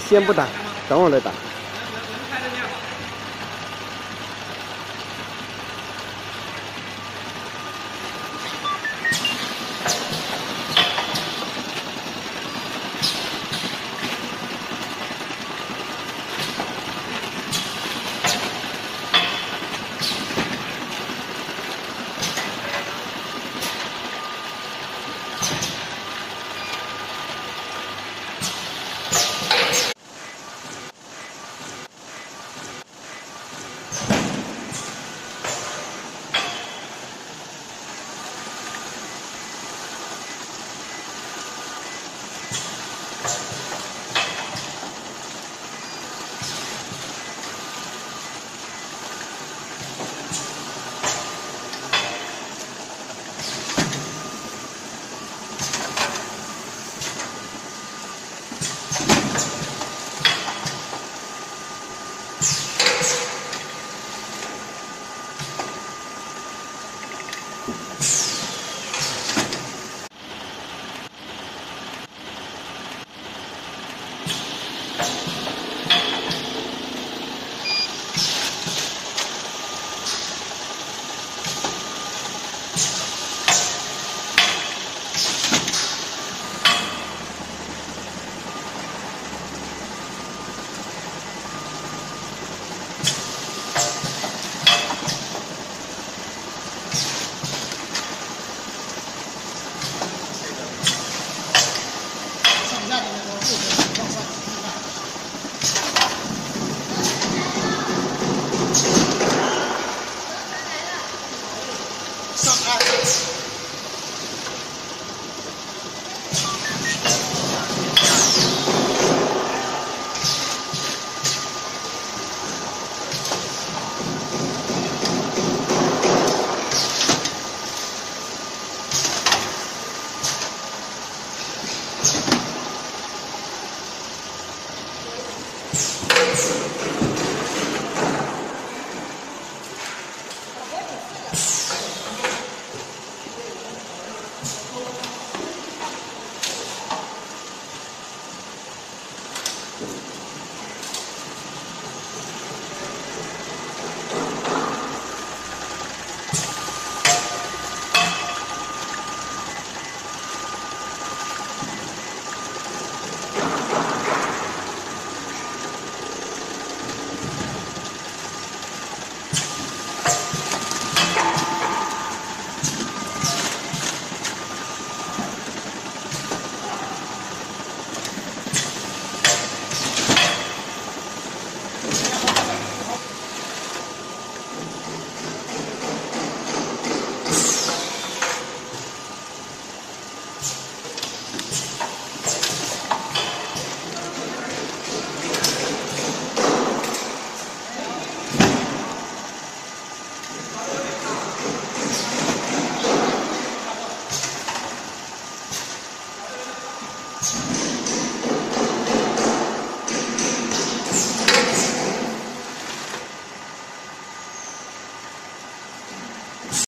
先不打等会儿再打。